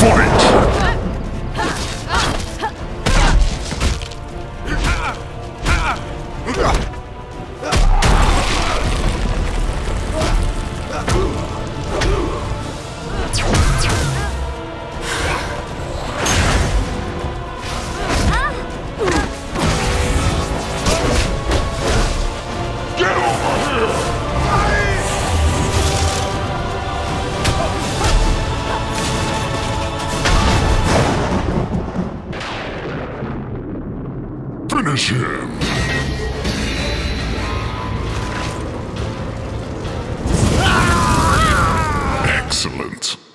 for it! Finish him! Excellent.